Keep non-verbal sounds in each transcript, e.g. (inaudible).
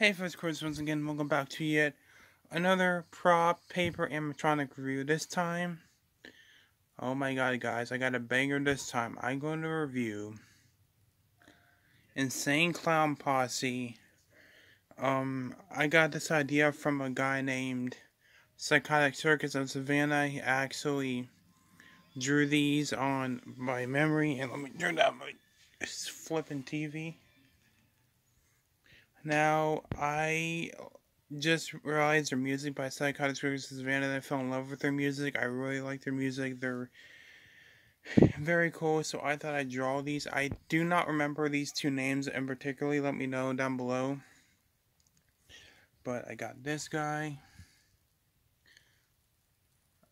Hey folks, Chris once again, welcome back to yet another prop paper animatronic review. This time, oh my god guys, I got a banger this time. I'm going to review Insane Clown Posse. Um, I got this idea from a guy named Psychotic Circus of Savannah. He actually drew these on my memory, and let me turn down my flipping TV. Now, I just realized their music by Psychotic Circus Savannah and I fell in love with their music. I really like their music. They're very cool, so I thought I'd draw these. I do not remember these two names in particularly. Let me know down below. But I got this guy.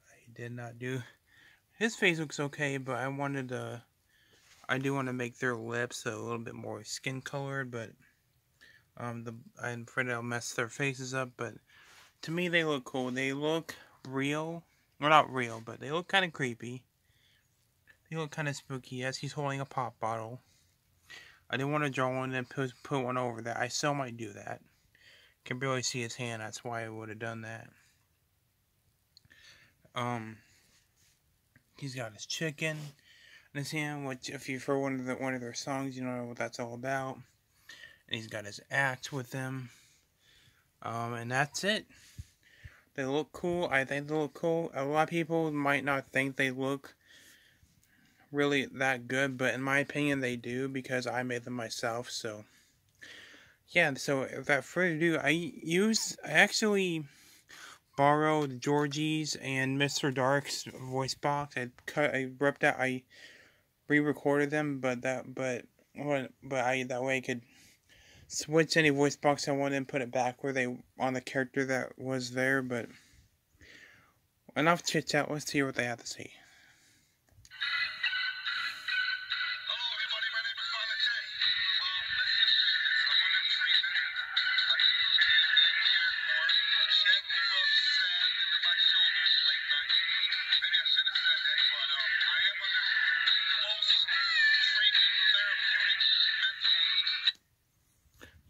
I did not do... His face looks okay, but I wanted to... I do want to make their lips a little bit more skin colored, but... Um, the I'm afraid I'll mess their faces up, but to me they look cool. They look real. Well, not real, but they look kind of creepy. They look kind of spooky. Yes, he's holding a pop bottle. I didn't want to draw one and put, put one over that. I still might do that. Can barely see his hand. That's why I would have done that. Um, he's got his chicken in his hand. Which, if you've heard one of the one of their songs, you know what that's all about and he's got his axe with him. Um, and that's it. They look cool. I think they look cool. A lot of people might not think they look really that good, but in my opinion, they do because I made them myself. So, yeah. So, without further ado, I use I actually borrowed Georgie's and Mr. Dark's voice box. I cut. I ripped out. I re-recorded them, but that but but I that way I could switch any voice box I wanted and put it back where they on the character that was there, but enough chit chat, let's hear what they have to say.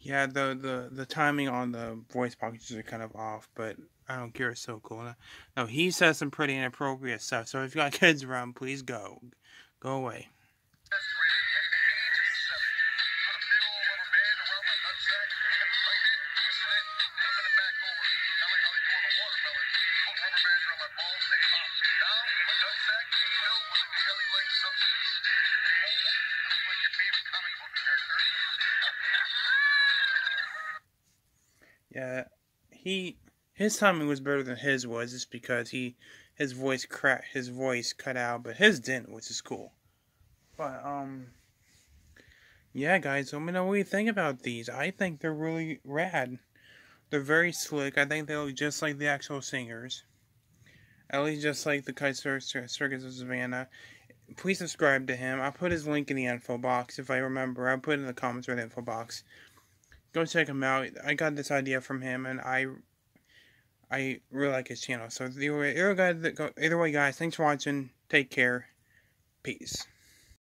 Yeah, the, the, the timing on the voice packages are kind of off, but I don't care. It's so cool. No, he says some pretty inappropriate stuff. So if you got (laughs) kids around, please go. Go away. Yeah, he his timing was better than his was just because he his voice crack his voice cut out, but his didn't, which is cool. But um yeah, guys, let me know what you think about these. I think they're really rad. They're very slick. I think they look just like the actual singers. At least just like the Kite Circus of Savannah. Please subscribe to him. I'll put his link in the info box if I remember. I'll put it in the comments or the info box go check him out. I got this idea from him, and I I really like his channel. So either way, either way, guys, thanks for watching. Take care. Peace.